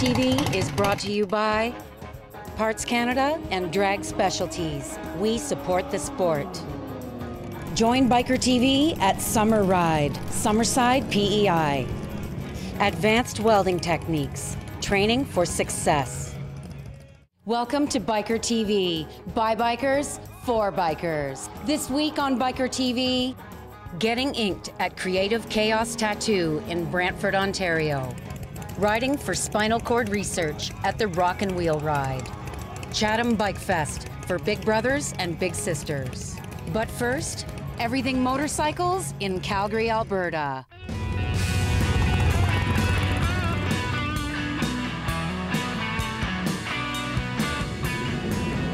TV is brought to you by Parts Canada and Drag Specialties. We support the sport. Join Biker TV at Summer Ride, Summerside PEI. Advanced Welding Techniques, training for success. Welcome to Biker TV, by bikers, for bikers. This week on Biker TV, getting inked at Kreative Khaos Tattoo in Brantford, Ontario. Riding for spinal cord research at the Rockin Wheel Ride. Chatham Bike Fest for big brothers and big sisters. But first, everything motorcycles in Calgary, Alberta.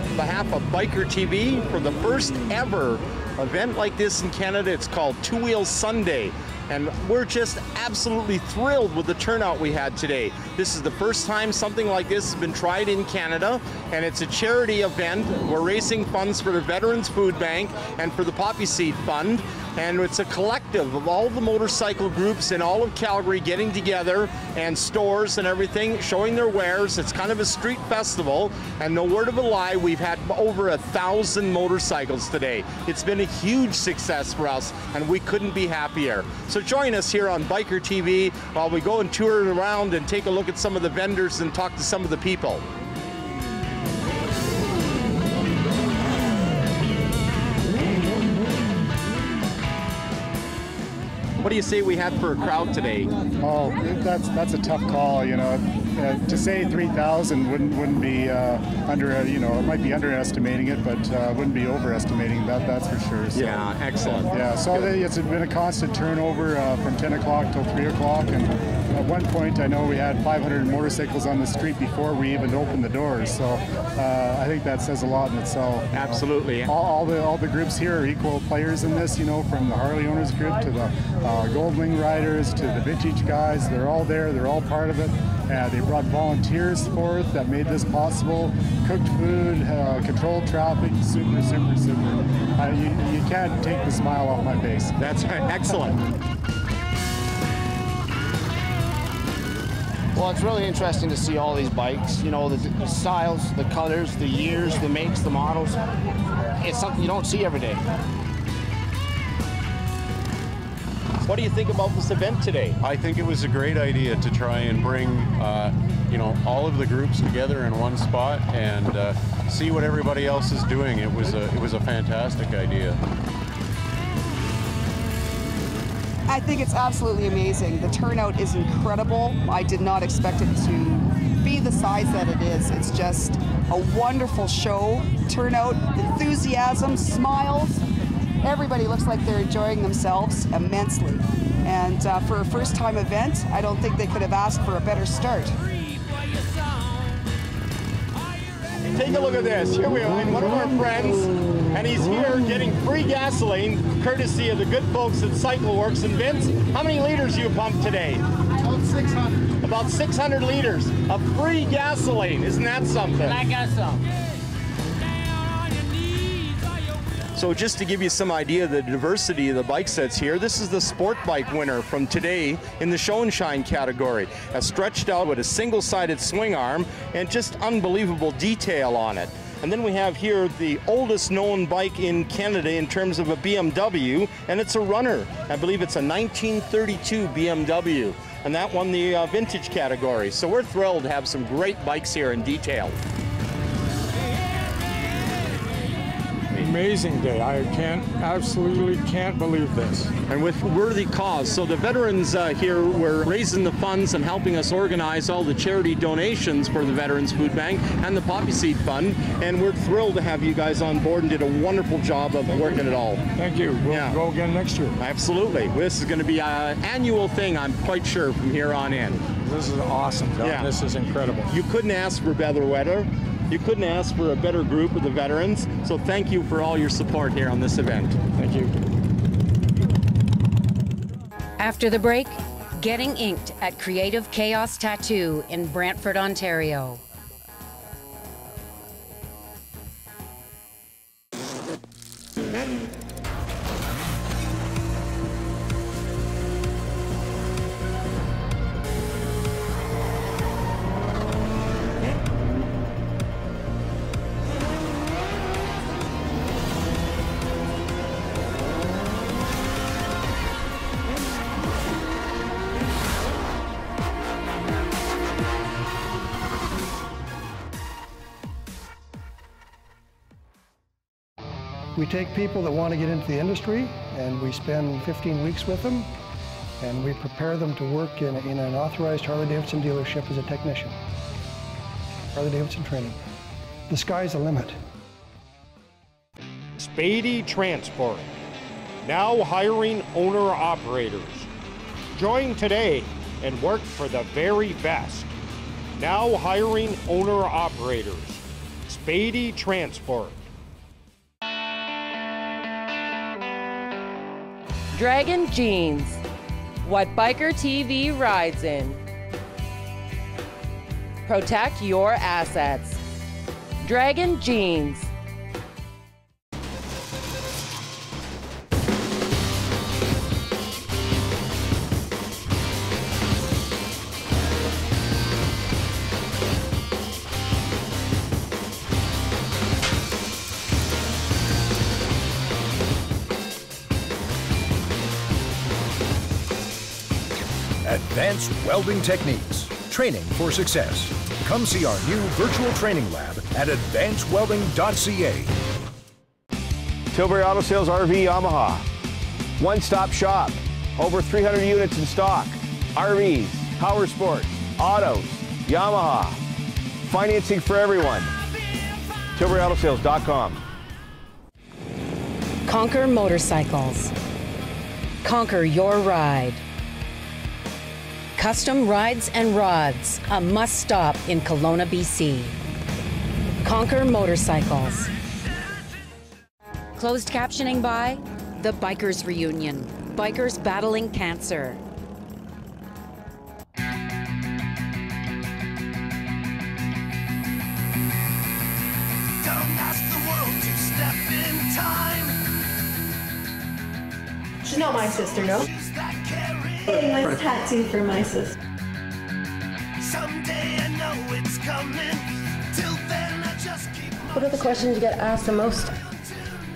On behalf of Biker TV for the first ever event like this in Canada. It's called Two Wheels Sunday. And we're just absolutely thrilled with the turnout we had today. This is the first time something like this has been tried in Canada, and it's a charity event. We're raising funds for the Veterans Food Bank and for the Poppy Seed Fund. And it's a collective of all the motorcycle groups in all of Calgary getting together and stores and everything, showing their wares. It's kind of a street festival. And no word of a lie, we've had over a thousand motorcycles today. It's been a huge success for us, and we couldn't be happier. So join us here on Biker TV while we go and tour around and take a look at some of the vendors and talk to some of the people. What do you say we had for a crowd today? Oh, that's that's a tough call. You know, uh, to say 3,000 wouldn't wouldn't be uh, under. Uh, you know, it might be underestimating it, but uh, wouldn't be overestimating that. That's for sure. So, Yeah, excellent. Yeah. So they, it's been a constant turnover uh, from 10 o'clock till 3 o'clock, and at one point I know we had 500 motorcycles on the street before we even opened the doors. So uh, I think that says a lot in itself. Absolutely. All, all the all the groups here are equal players in this. You know, from the Harley owners group to the uh, Gold riders to the vintage guys. They're all there. They're all part of it. Uh, they brought volunteers forth that made this possible. Cooked food, uh, controlled traffic. Super, super, super. Uh, you, you can't take the smile off my face. That's excellent. Well, it's really interesting to see all these bikes. You know, the, the styles, the colors, the years, the makes, the models. It's something you don't see every day. What do you think about this event today? I think it was a great idea to try and bring, uh, you know, all of the groups together in one spot and uh, see what everybody else is doing. It was a, it was a fantastic idea. I think it's absolutely amazing. The turnout is incredible. I did not expect it to be the size that it is. It's just a wonderful show. Turnout, enthusiasm, smiles. Everybody looks like they're enjoying themselves immensely. And uh, for a first time event, I don't think they could have asked for a better start. Take a look at this. Here we are, in one of our friends, and he's here getting free gasoline courtesy of the good folks at Cycle Works. And Vince, how many liters you pumped today? About 600. About 600 liters of free gasoline. Isn't that something? I got some. So just to give you some idea of the diversity of the bike sets here, this is the sport bike winner from today in the show and shine category. A stretched out with a single-sided swing arm and just unbelievable detail on it. And then we have here the oldest known bike in Canada in terms of a BMW, and it's a runner. I believe it's a 1932 BMW, and that won the uh, vintage category. So we're thrilled to have some great bikes here in detail. Amazing day. I can't, absolutely can't believe this. and with worthy cause. So the veterans uh, here were raising the funds and helping us organize all the charity donations for the Veterans Food Bank and the Poppy Seed Fund. And we're thrilled to have you guys on board and did a wonderful job of working it all. Thank you. We'll Yeah. go again next year. Absolutely. This is going to be an annual thing, I'm quite sure, from here on in. This is awesome. John. Yeah. This is incredible. You couldn't ask for better weather. You couldn't ask for a better group of the veterans, so thank you for all your support here on this event. Thank you. After the break, getting inked at Kreative Khaos Tattoo in Brantford, Ontario. We take people that want to get into the industry and we spend 15 weeks with them and we prepare them to work in, in an authorized Harley Davidson dealership as a technician. Harley Davidson training. The sky's the limit. Spady Transport, now hiring owner operators. Join today and work for the very best. Now hiring owner operators. Spady Transport. Dragon Jeans. What Biker TV rides in. Protect your assets. Dragon Jeans. Advanced Welding Techniques. Training for success. Come see our new virtual training lab at advancedwelding.ca. Tilbury Auto Sales RV Yamaha. One stop shop. Over 300 units in stock. RVs, power sports, autos, Yamaha. Financing for everyone. TilburyAutoSales.com. Conquer Motorcycles. Conquer your ride. Custom Rides and Rods, a must stop in Kelowna, BC. Conquer Motorcycles. Closed captioning by The Bikers Reunion. Bikers battling cancer. Don't ask the world to step in time. She's not my sister, no. Getting my tattoo for my sister. Someday I know it's coming. Till then I just keep What are the questions you get asked the most?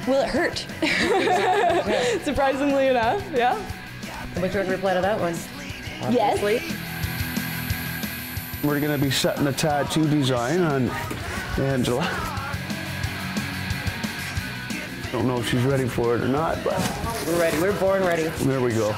Will it hurt? Surprisingly enough, yeah. What's your reply to that one? Yes. We're going to be setting a tattoo design on Angela. Don't know if she's ready for it or not, but We're ready. We're born ready. there we go.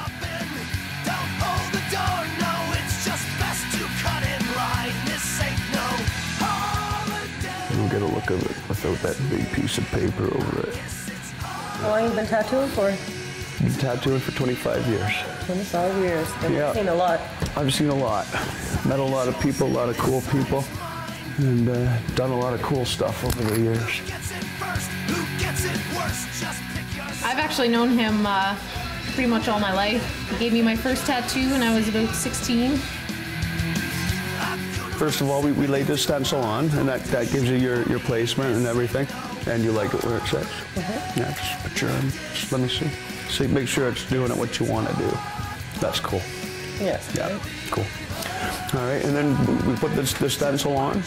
Holiday. You'll get a look of it without that big piece of paper over it. How long have you been tattooing for? Been tattooing for 25 years. 25 years. Been Yeah. seen a lot. I've seen a lot. Met a lot of people, a lot of cool people, and uh, done a lot of cool stuff over the years. Who gets it worse? Just pick your I've actually known him uh, pretty much all my life. He gave me my first tattoo when I was about 16. First of all, we, we laid the stencil on, and that, that gives you your, your placement and everything, and you like it where it sits. Yeah, just put your just let me see. See, make sure it's doing it what you want to do. That's cool. Yes. Yeah, cool. All right, and then we put this, the stencil on,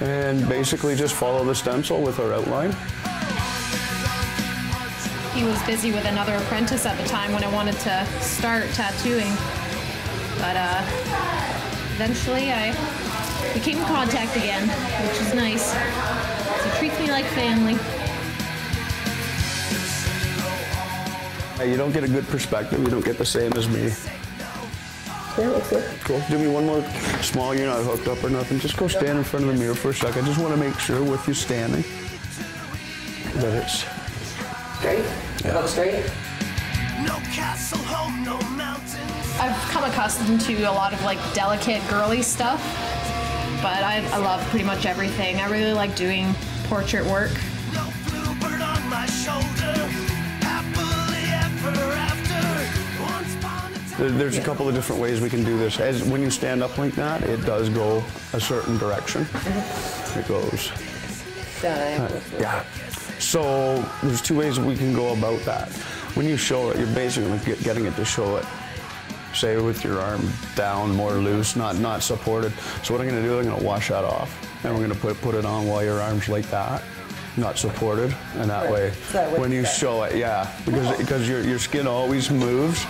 and basically just follow the stencil with our outline. He was busy with another apprentice at the time when I wanted to start tattooing. But uh, eventually I became in contact again, which is nice. He treats me like family. Uh, You don't get a good perspective. You don't get the same as me. Yeah, looks good. Cool. Do me one more small. You're not hooked up or nothing. Just go stand in front of the mirror for a second. I just want to make sure with you standing that it's Straight? Yeah. About straight? No castle home, no mountain. I've come accustomed to a lot of like delicate girly stuff, but I, I love pretty much everything. I really like doing portrait work. Bluebird on my shoulder. Happily ever after. Once upon a time. There- There's a couple of different ways we can do this. As when you stand up like that, it does go a certain direction. It goes. Uh, yeah. So there's two ways we can go about that. When you show it, you're basically get- getting it to show it say with your arm down, more loose, not not supported. So what I'm going to do, I'm going to wash that off, and we're going to put put it on while your arm's like that, not supported, and that Right. way, So that way when you it's show it, yeah, because because your your skin always moves.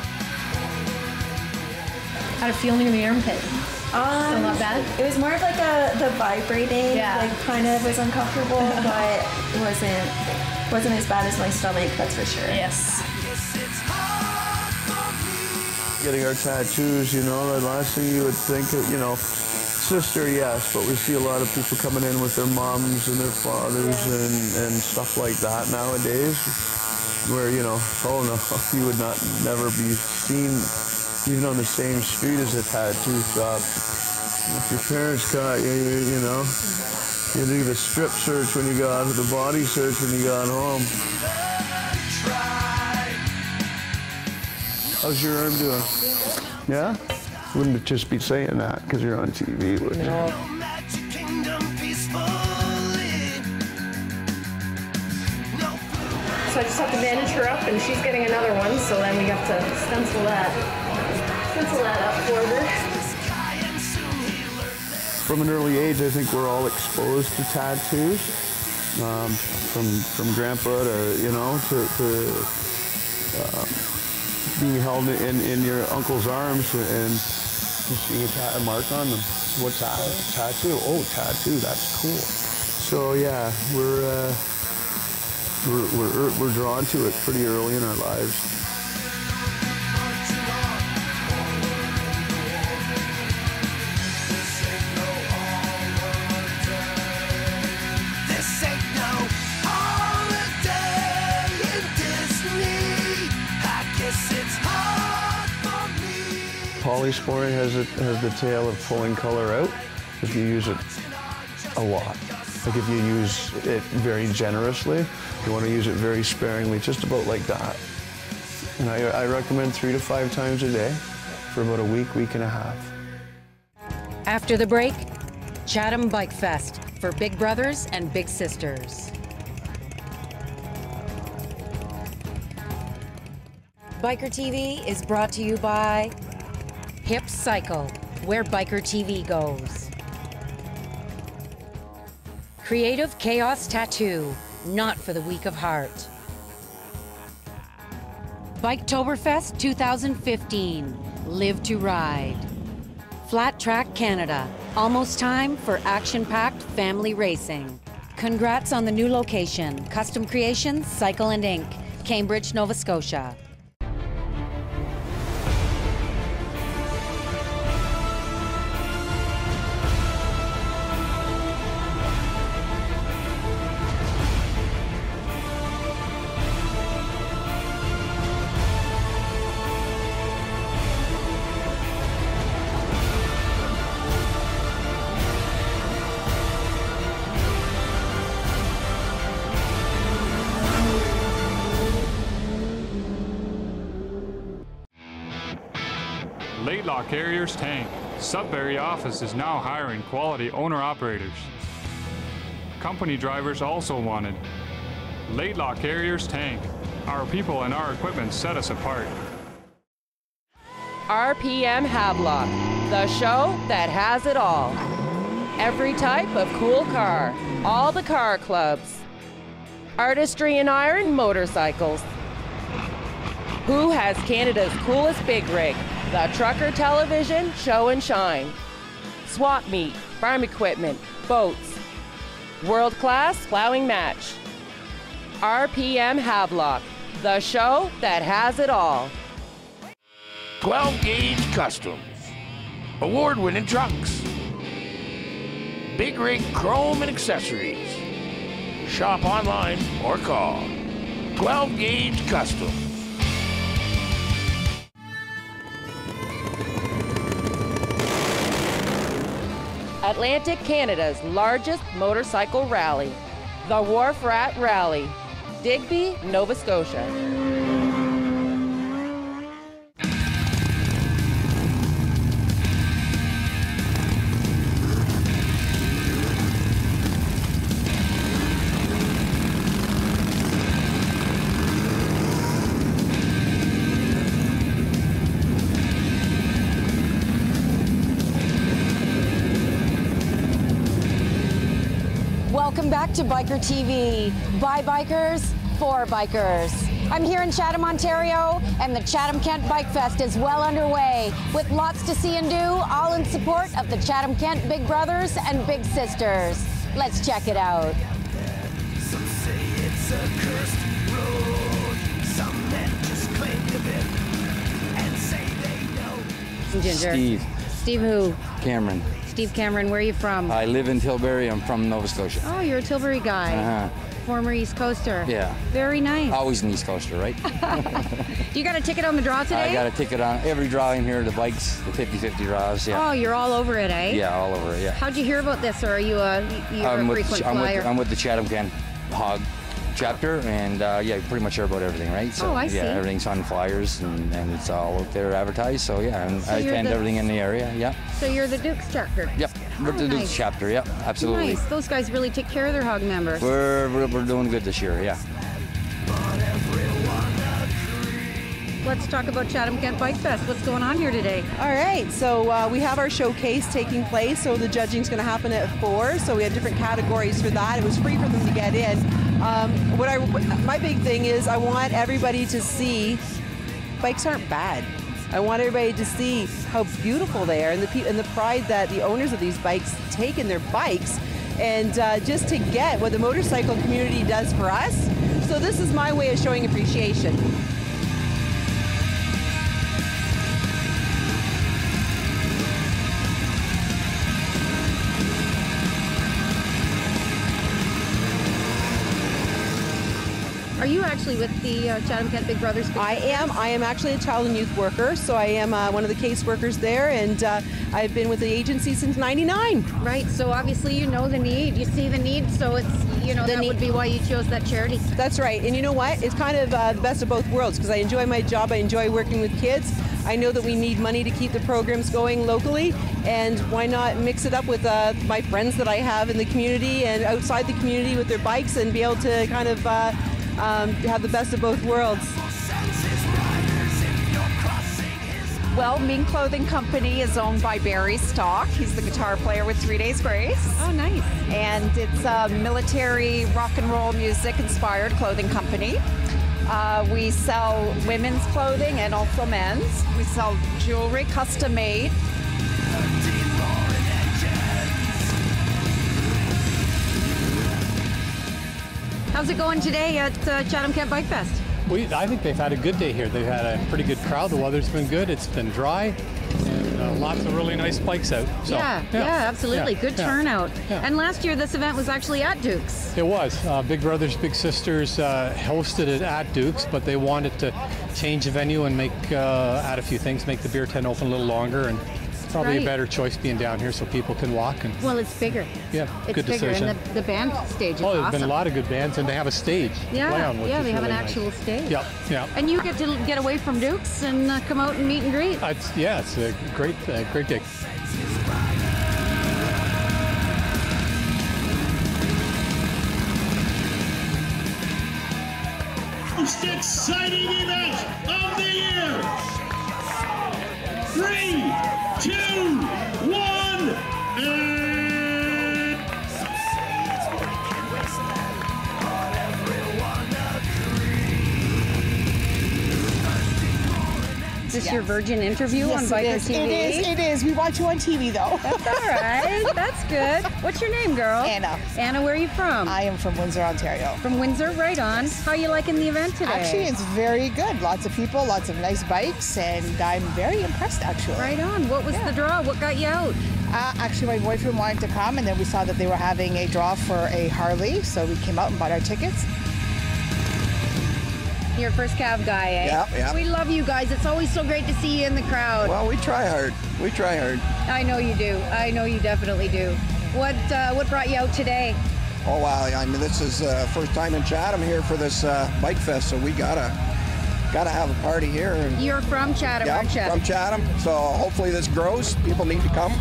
How to feeling near the armpit? Um, Still not bad? It was more of like a the vibrating, Yeah. like kind of was uncomfortable, but wasn't wasn't as bad as my stomach, that's for sure. Yes. Getting our tattoos, you know, the last thing you would think, of, you know, sister, yes, but we see a lot of people coming in with their moms and their fathers and, and stuff like that nowadays, where, you know, oh no, you would not never be seen even on the same street as a tattoo shop. If your parents caught you, you, you know, you do the strip search when you got, the body search when you got home. How's your arm doing? Yeah? Wouldn't it just be saying that because you're on TV, would you? So I just have to bandage her up, and she's getting another one. So then we have to stencil that, stencil that up for her. From an early age, I think we're all exposed to tattoos. Um, from from grandpa to you know to, to um, being held in, in your uncle's arms and just seeing a, ta- a mark on them. What's that? Tattoo. Oh, tattoo. That's cool. So yeah, we're uh, we're, we're we're drawn to it pretty early in our lives. Polysporin has it has the tail of pulling color out if you use it a lot. Like if you use it very generously, you want to use it very sparingly, just about like that. And I, I recommend three to five times a day for about a week, week and a half. After the break, Chatham Bike Fest for big brothers and big sisters. Biker TV is brought to you by Hip Cycle, where Biker TV goes. Kreative Khaos Tattoo, not for the weak of heart. Biketoberfest 2015, Live to Ride. Flat Track Canada, almost time for action packed family racing. Congrats on the new location, Custom Creations, Cycle and Ink, Cambridge, Nova Scotia. Carriers Tank. Sudbury office is now hiring quality owner-operators. Company drivers also wanted. Laidlaw Carriers Tank. Our people and our equipment set us apart. RPM Havelock, the show that has it all. Every type of cool car, all the car clubs. Artistry in iron motorcycles. Who has Canada's coolest big rig? The Trucker Television Show and Shine. Swap meet, farm equipment, boats. World class plowing match. RPM Havelock, the show that has it all. 12 gauge customs, award winning trucks, big rig chrome and accessories. Shop online or call 12 gauge custom. Atlantic Canada's largest motorcycle rally, the Wharf Rat Rally, Digby, Nova Scotia. Welcome back to Biker TV. By bikers, for bikers. I'm here in Chatham, Ontario, and the Chatham Kent Bike Fest is well underway with lots to see and do, all in support of the Chatham Kent Big Brothers and Big Sisters. Let's check it out. Some say it's a cursed road. Some men just cling to it and say they know. Ginger. Steve. Steve who? Cameron. Steve Cameron, where are you from? I live in Tilbury. I'm from Nova Scotia. Oh, you're a Tilbury guy. Uh-huh. Former East Coaster. Yeah. Very nice. Always an East Coaster, right? Do you got a ticket on the draw today? I got a ticket on every drawing here, the bikes, the 50-50 draws. Yeah. Oh, you're all over it, eh? Yeah, all over it. Yeah. How'd you hear about this, or are you a you're I'm a with, frequent I'm, flyer? with, I'm with the Chatham Kent Hog chapter, and uh, yeah, pretty much hear about everything, right? So Oh, I yeah, see. everything's on flyers, and, and it's all out there advertised. So yeah, and So I you're attend the- everything in the area. Yeah. so you're the Duke's chapter. Yep. We're Oh, the Duke's chapter. Yep. Absolutely. Nice. Those guys really take care of their hog members. We're, we're we're doing good this year. Yeah. Let's talk about Chatham Kent Bike Fest. What's going on here today? All right, so uh, we have our showcase taking place. So the judging's going to happen at four. So we have different categories for that. It was free for them to get in. Um, what I, my big thing is, I want everybody to see bikes aren't bad. I want everybody to see how beautiful they are and the and the pride that the owners of these bikes take in their bikes, and uh, just to get what the motorcycle community does for us. So this is my way of showing appreciation. You actually with the uh, Chatham Kent Big Brothers? I am. I am actually a child and youth worker, so I am uh, one of the case workers there, and uh, I've been with the agency since '99. Right. So obviously you know the need. You see the need, so it's you know that would be why you chose that charity. That's right. And you know what? It's kind of uh, the best of both worlds because I enjoy my job. I enjoy working with kids. I know that we need money to keep the programs going locally, and why not mix it up with uh, my friends that I have in the community and outside the community with their bikes and be able to kind of uh, um, have the best of both worlds. Well, Mean Clothing Company is owned by Barry Stock. He's the guitar player with Three Days Grace. Oh, nice. And it's a military rock and roll music inspired clothing company. Uh, we sell women's clothing and also men's. We sell jewelry, custom made. How's it going today at uh, Chatham Kent Bike Fest? We, I think they've had a good day here. They've had a pretty good crowd. The weather's been good. It's been dry, and uh, lots of really nice bikes out. So, yeah, yeah, absolutely. yeah, Good yeah. turnout. Yeah. And last year this event was actually at Duke's. It was. Uh, Big Brothers Big Sisters uh, hosted it at Duke's, but they wanted to change the venue and make uh, add a few things, make the beer tent open a little longer, and probably Right. a better choice being down here so people can walk. And Well, it's bigger. yeah, It's good bigger, decision. and the, the band stage is oh, there's awesome. been a lot of good bands, and they have a stage. Yeah, on, which yeah, is they have an really nice. actual stage. Yep, yeah. And you get to get away from Duke's and uh, come out and meet and greet. Uh, it's, yeah, it's a great, uh, great day. Most exciting event of the year. Three, two, one, and Is this your Virgin interview Yes, on Biker is. TV? It is. It is. We watch you on TV though. That's all right. That's good. What's your name, girl? Anna. Anna, where are you from? I am from Windsor, Ontario. From Windsor, right on. How are you liking the event today? Actually, it's very good. Lots of people, lots of nice bikes, and I'm very impressed actually. Right on. What was the draw? What got you out? Uh, actually, my boyfriend wanted to come, and then we saw that they were having a draw for a Harley, so we came out and bought our tickets. You're first cab guy, eh? Yeah, yeah. We love you guys. It's always so great to see you in the crowd. Well, we try hard. We try hard. I know you do. I know you definitely do. What uh, what brought you out today? Oh wow! I mean, this is uh, first time in Chatham here for this uh, bike fest, so we gotta gotta have a party here. And You're from Chatham, yeah, aren't you? from Chatham. So hopefully this grows. People need to come.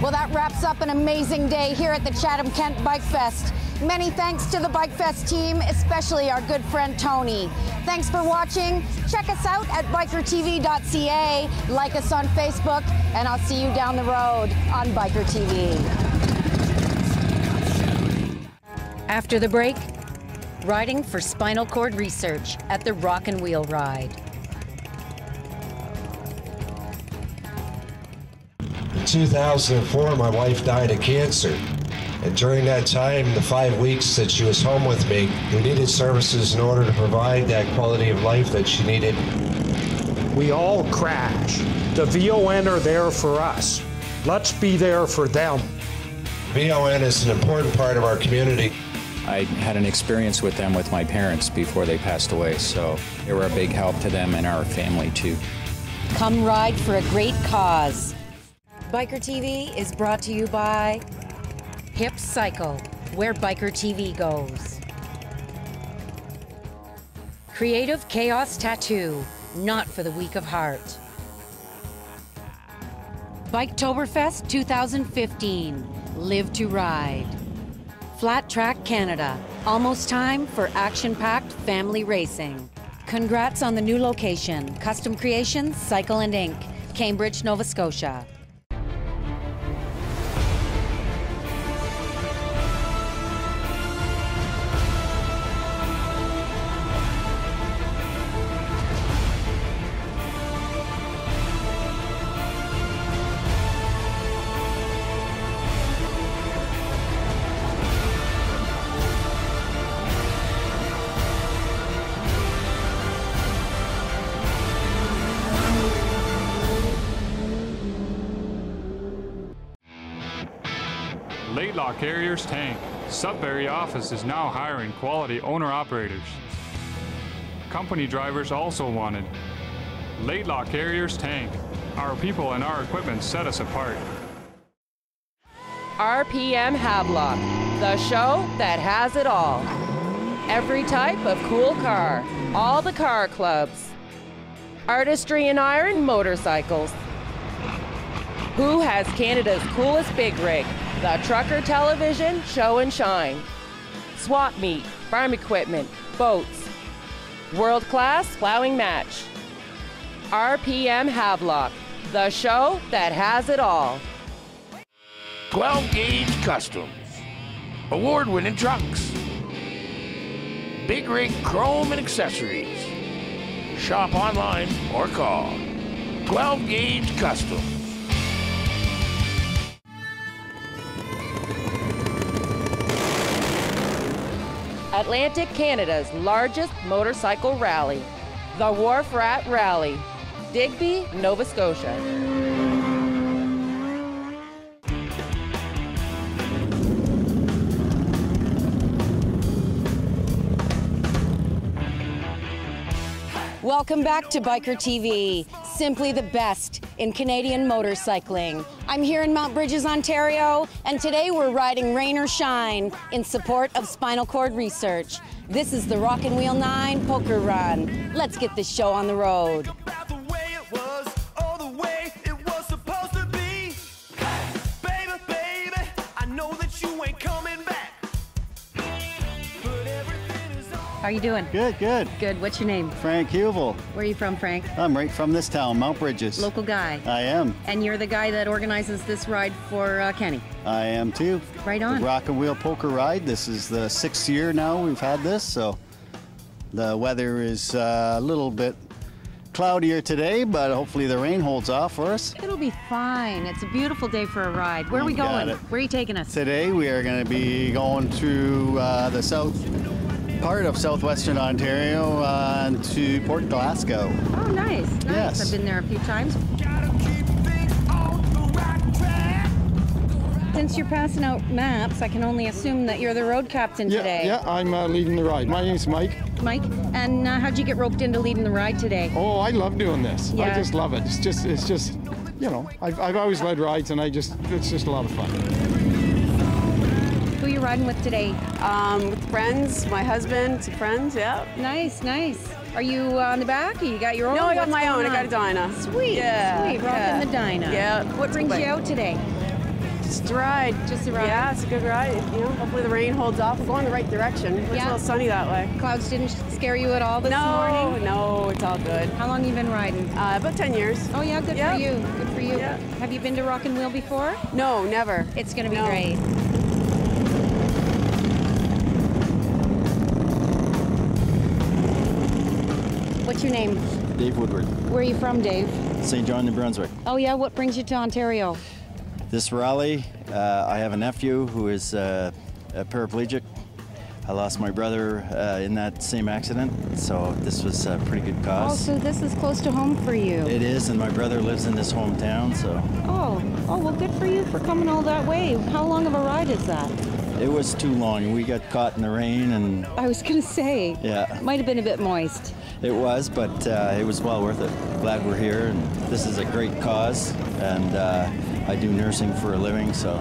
Well, that wraps up an amazing day here at the Chatham Kent Bike Fest. Many thanks to the Bike Fest team, especially our good friend Tony. Thanks for watching. Check us out at bikertv.ca, like us on Facebook, and I'll see you down the road on Biker TV. After the break, riding for spinal cord research at the Rockin Wheel Ride. In 2004, my wife died of cancer. And during that time, the five weeks that she was home with me, we needed services in order to provide that quality of life that she needed. We all crash. The VON are there for us. Let's be there for them. VON is an important part of our community. I had an experience with them with my parents before they passed away, so they were a big help to them and our family too. Come ride for a great cause. Biker TV is brought to you by Hip Cycle, where Biker TV goes. Kreative Khaos Tattoo, not for the weak of heart. Biketoberfest 2015, Live to Ride. Flat Track Canada, almost time for action-packed family racing. Congrats on the new location, Custom Creations, Cycle and Ink, Cambridge, Nova Scotia. Laidlaw Carriers Tank. Sudbury office is now hiring quality owner-operators. Company drivers also wanted. Laidlaw Carriers Tank. Our people and our equipment set us apart. RPM Havelock, the show that has it all. Every type of cool car, all the car clubs. Artistry in iron motorcycles. Who has Canada's coolest big rig? The Trucker Television Show and Shine. Swap meet, farm equipment, boats. World class plowing match. RPM Havelock, the show that has it all. 12 gauge customs. Award winning trucks. Big rig chrome and accessories. Shop online or call. 12 gauge customs. Atlantic Canada's largest motorcycle rally, the Wharf Rat Rally, Digby, Nova Scotia. Welcome back to Biker TV, simply the best in Canadian motorcycling. I'm here in Mount Brydges, Ontario, and today we're riding rain or shine in support of spinal cord research. This is the Rockin Wheel 9 Poker Run. Let's get this show on the road. How are you doing? Good, good. Good. What's your name? Frank Huvel. Where are you from, Frank? I'm right from this town, Mount Brydges. Local guy. I am. And you're the guy that organizes this ride for uh, Kenny. I am too. Right on. The Rockin Wheel Poker Ride. This is the sixth year now we've had this, so the weather is uh, a little bit cloudier today, but hopefully the rain holds off for us. It'll be fine. It's a beautiful day for a ride. Where are we You going? Where are you taking us? Today we are going to be going through uh, the south part of southwestern Ontario uh, to Port Glasgow. Oh, nice. Nice. Yes. I've been there a few times. Since you're passing out maps, I can only assume that you're the road captain Yeah, today. yeah, I'm uh, leading the ride. My name's Mike. Mike, and uh, how'd you get roped into leading the ride today? Oh, I love doing this. I just love it. It's just, it's just, you know, I've, I've always led rides, and I just, it's just a lot of fun. Who are you riding with today? Um, with friends, my husband, some friends, yeah. Nice, nice. Are you on the back? You got your own? No, I got What's my going own. I got a Dyna. Sweet, Yeah, sweet. Rocking yeah. the Dyna. Yeah. What brings you out today? Just a ride. Just a ride. Yeah, it's a good ride. You know, hopefully the rain holds off. We're going the right direction. It's Yeah. a little sunny that way. Clouds didn't scare you at all this no, morning? No, no, it's all good. How long you been riding? Uh, about 10 years. Oh yeah, good Yep. for you. Good for you. Yeah. Have you been to Rockin Wheel before? No, never. It's gonna be No. great. What's your name? Dave Woodward, Where are you from, Dave? Saint John, New Brunswick. Oh, yeah. What brings you to Ontario? This rally, uh, I have a nephew who is uh, a paraplegic. I lost my brother uh, in that same accident, so this was a pretty good Oh, cause. so this is close to home for you. It is, and my brother lives in this hometown, so Oh, oh, well, good for you for coming all that way. How long of a ride is that? It was too long. We got caught in the rain, and I was going to say, yeah, might have been a bit moist. it was, but uh, it was well worth it. Glad we're here, and this is a great cause, and uh, I do nursing for a living, so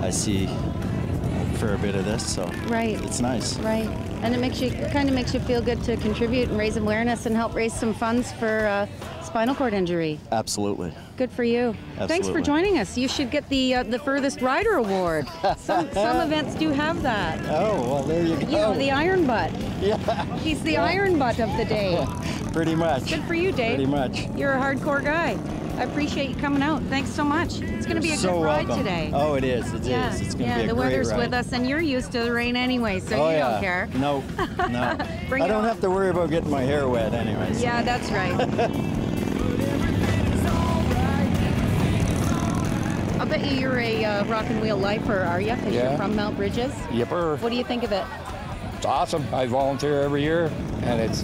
I see a fair bit of this, so Right. it's nice. Right. And it makes you kind of makes you feel good to contribute and raise awareness and help raise some funds for uh, spinal cord injury. Absolutely. Good for you. Thanks for joining us. You should get the uh, the furthest rider award. Some some events do have that. Oh, well, there you go. You know, the iron butt. Yeah. He's the iron butt of the day. Pretty much. Good for you, Dave. Pretty much. You're a hardcore guy. I appreciate you coming out. Thanks so much. It's going to be a so good ride welcome. today. Oh, it is. It is. yeah, It's going to yeah. be a the great weather's ride. with us, and you're used to the rain anyway, so oh, you yeah. don't care. No, no. I don't on. have to worry about getting my hair wet, anyways. Yeah, that's right. I'll bet you you're a uh, Rockin Wheel lifer, are you? Because Yeah. you're from Mount Brydges. Yipper. What do you think of it? It's awesome. I volunteer every year, and it's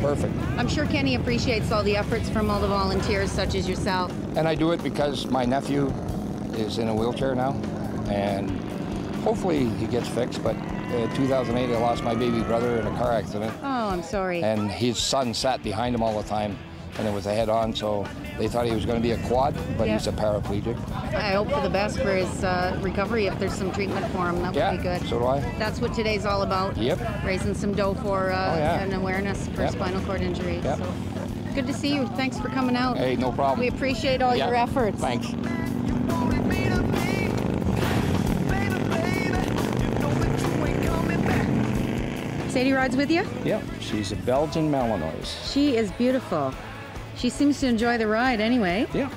perfect. I'm sure Kenny appreciates all the efforts from all the volunteers, such as yourself. And I do it because my nephew is in a wheelchair now, and hopefully he gets fixed. But in 2008, I lost my baby brother in a car accident, Oh, I'm sorry. and his son sat behind him all the time, and it was a head-on. So they thought he was going to be a quad, but Yeah. he's a paraplegic. I hope for the best for his uh, recovery. If there's some treatment for him, that Yeah, would be good. so do I. That's what today's all about. Yep. Raising some dough for uh, Oh, yeah. an awareness for Yep. spinal cord injury. Yep. So good to see you. Thanks for coming out. Hey, no problem. We appreciate all Yeah, your efforts. Thanks. Sadie rides with you? Yep. she's a Belgian Malinois. She is beautiful. She seems to enjoy the ride anyway. Yeah.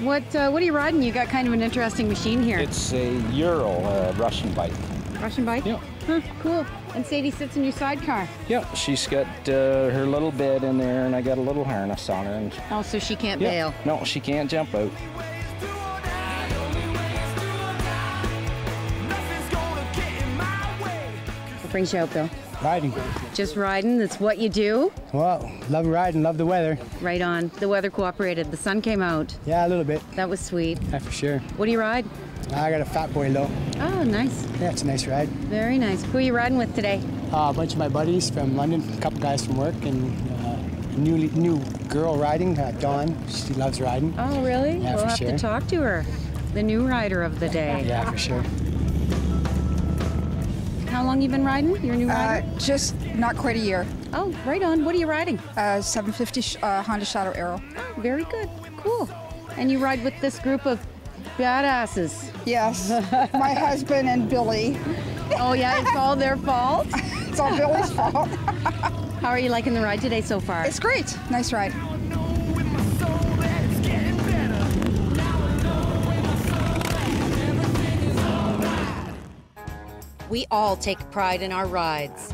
What uh, What are you riding? You got kind of an interesting machine here. It's a Ural uh, Russian bike. Russian bike. Yeah. Huh, cool. And Sadie sits in your sidecar. Yeah, she's got uh, her little bed in there, and I got a little harness on her. And Oh, so she can't yeah, bail. no, she can't jump out. What brings you out, Bill? Riding. Just riding. That's what you do. Well, love riding, love the weather. Right on. The weather cooperated. The sun came out. Yeah, a little bit. That was sweet. Yeah, for sure. What do you ride? I got a Fat Boy Lo. Oh, nice. Yeah, it's a nice ride. Very nice. Who are you riding with today? Uh, a bunch of my buddies from London, a couple guys from work, and uh, a new new girl riding, uh, Dawn. She loves riding. Oh, really? Yeah, we'll for have sure. to talk to her. The new rider of the day. Yeah, for sure. How long you been riding? You're a new rider? Uh, just not quite a year. Oh, right on. What are you riding? Uh, 750 uh, Honda Shadow Aero. Oh, very good. Cool. And you ride with this group of badasses. Yes. My husband and Billy. Oh, yeah, it's all their fault? it's all Billy's fault. How are you liking the ride today so far? It's great. Nice ride. We all take pride in our rides.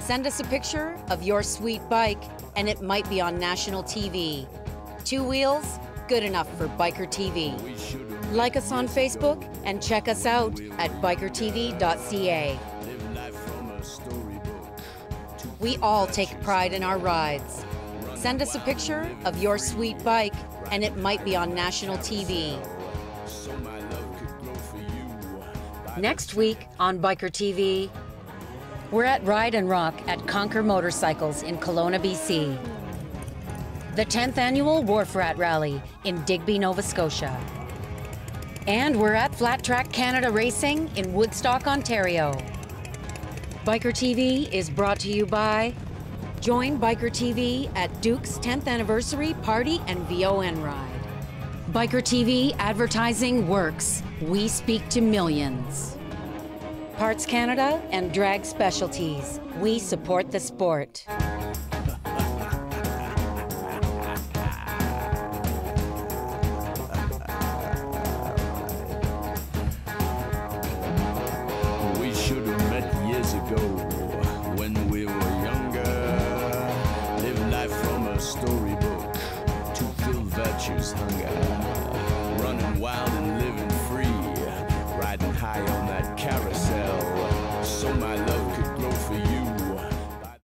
Send us a picture of your sweet bike, and it might be on national TV. Two wheels, good enough for Biker TV. Like us on Facebook and check us out at bikertv.ca. We all take pride in our rides. Send us a picture of your sweet bike, and it might be on national TV. Next week on Biker TV, we're at Ride and Rock at Conquer Motorcycles in Kelowna, BC. The 10th annual Wharf Rat Rally in Digby, Nova Scotia. And we're at Flat Track Canada Racing in Woodstock, Ontario. Biker TV is brought to you by Join Biker TV at Duke's 10th anniversary party and VON ride. Biker TV advertising works. We speak to millions. Parts Canada and Drag Specialties. We support the sport.